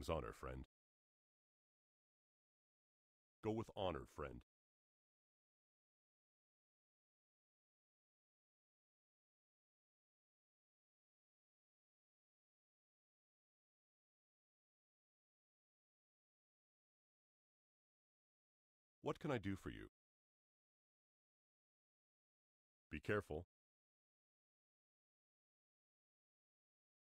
king's honor, friend. Go with honor, friend. What can I do for you? Be careful.